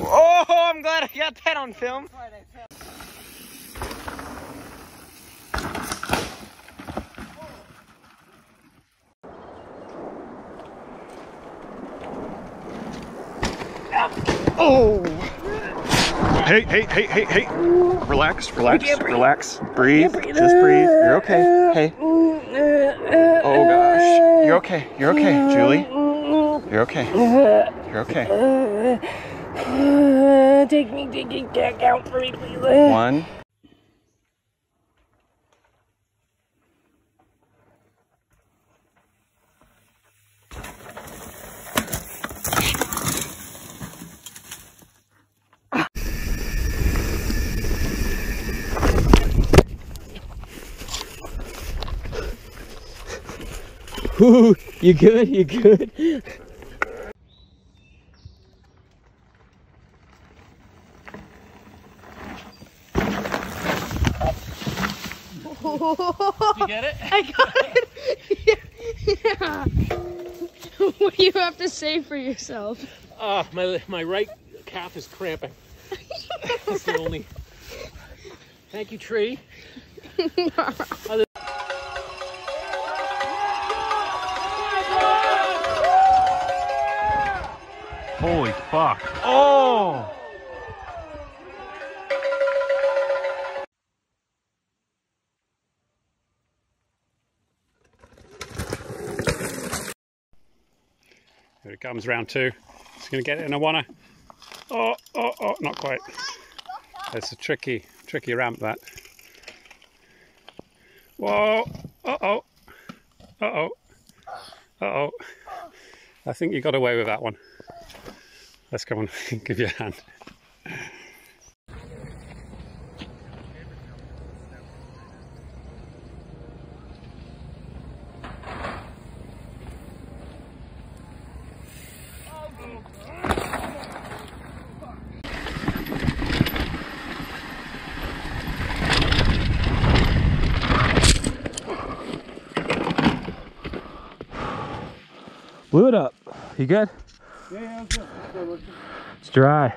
Oh, I'm glad I got that on film. Oh! Hey, hey, hey, hey, hey. Relax, relax, can't breathe. relax. Breathe. breathe. Just breathe. You're okay. Hey. Oh gosh. You're okay. You're okay, Julie. You're okay. You're okay. Uh, take me, take count count for me, please. One. Ooh, you good? You good? You get it? I got it. yeah. what do you have to say for yourself? Oh, my my right calf is cramping. That's the only. Thank you, tree. Holy fuck. Oh! Here it comes, round two. It's going to get it in a wanna. Oh, oh, oh, not quite. It's a tricky, tricky ramp that. Whoa, uh-oh, uh-oh, uh-oh. I think you got away with that one. Let's come on, give you a hand. Blew it up. You good? Yeah, I'm good. It's dry.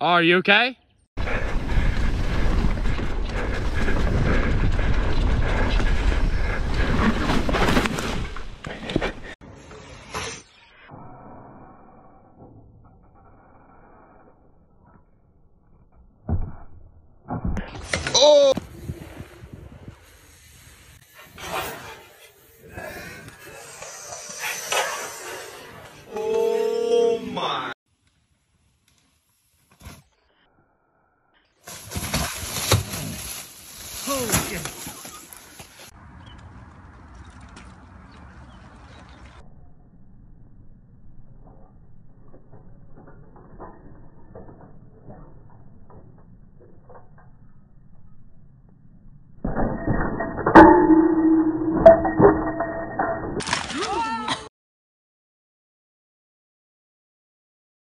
Oh, are you okay?